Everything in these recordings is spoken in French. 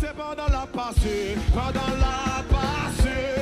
passée, pendant la passée, pendant la passée,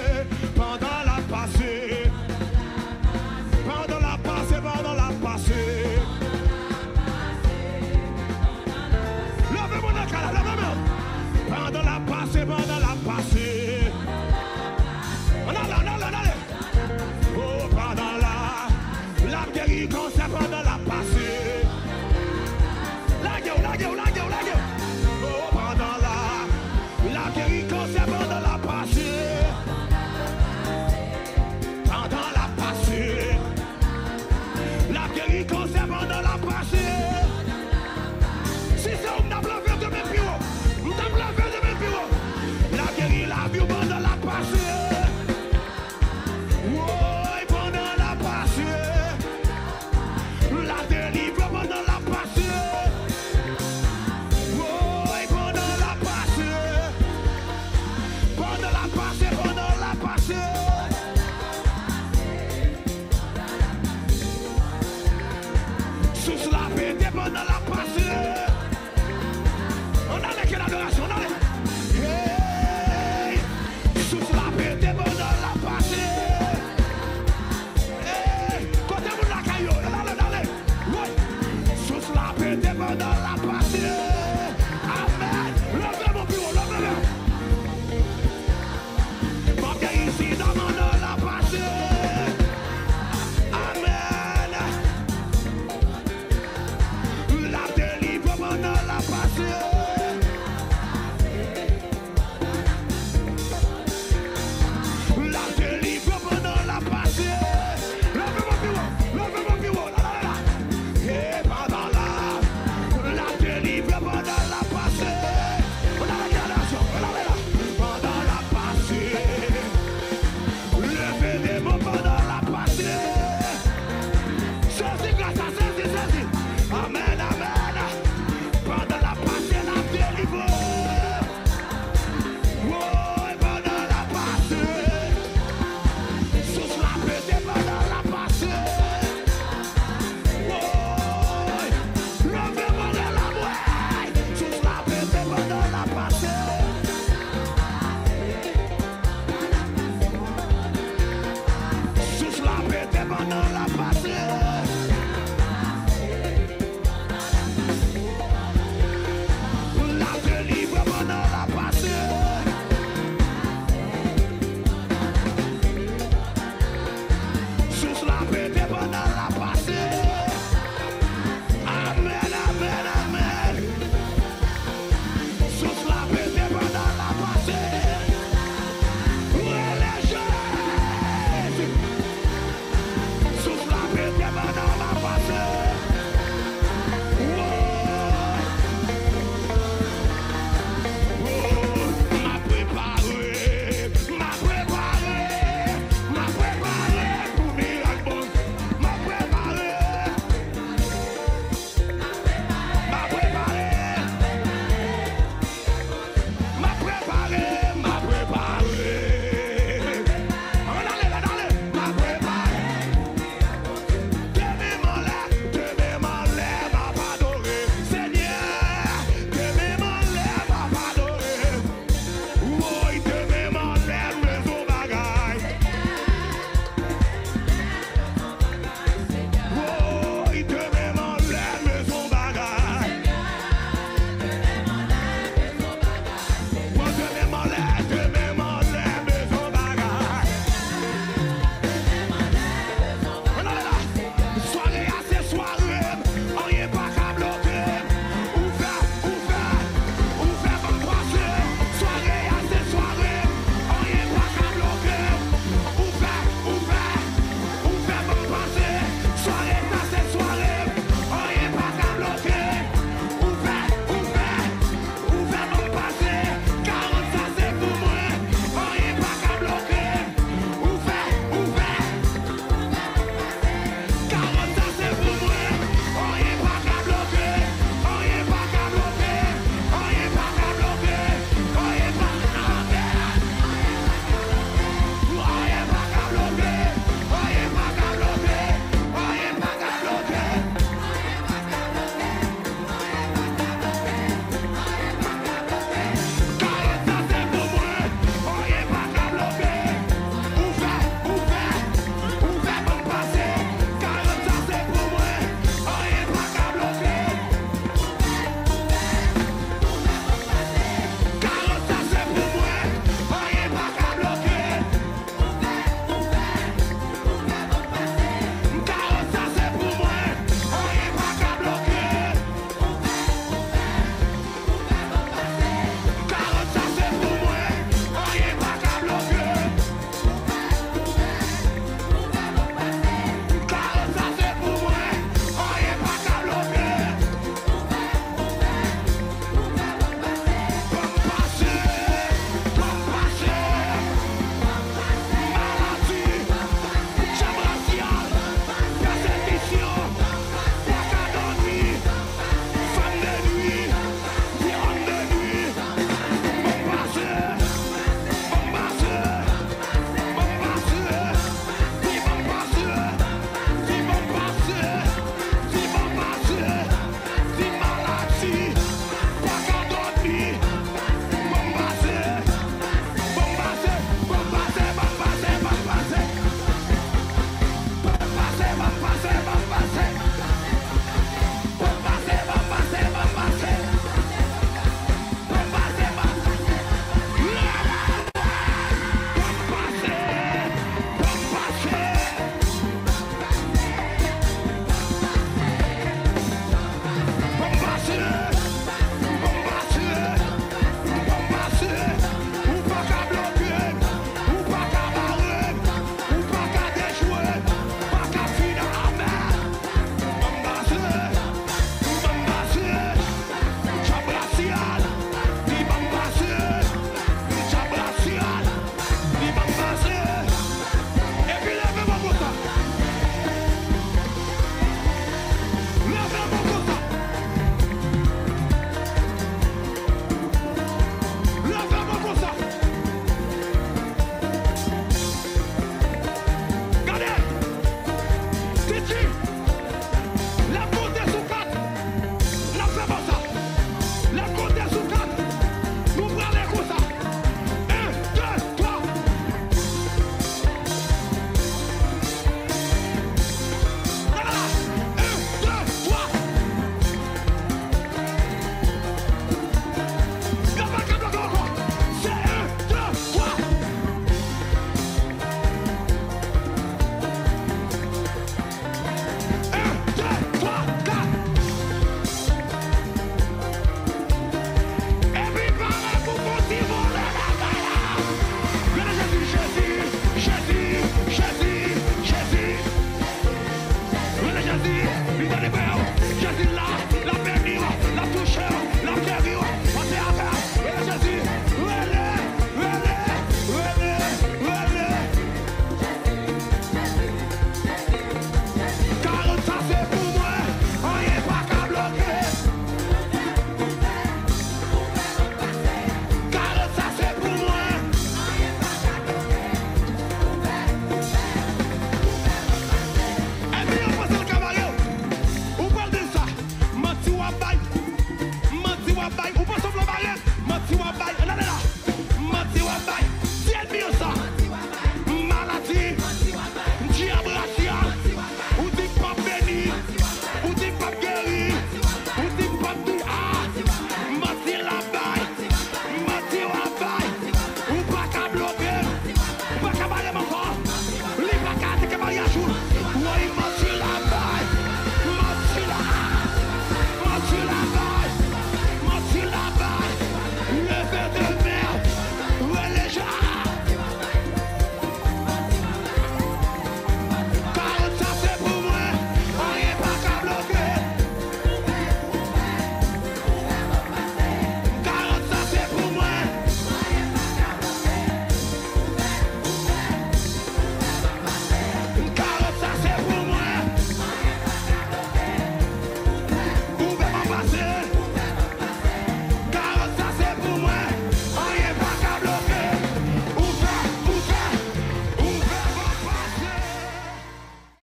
Something I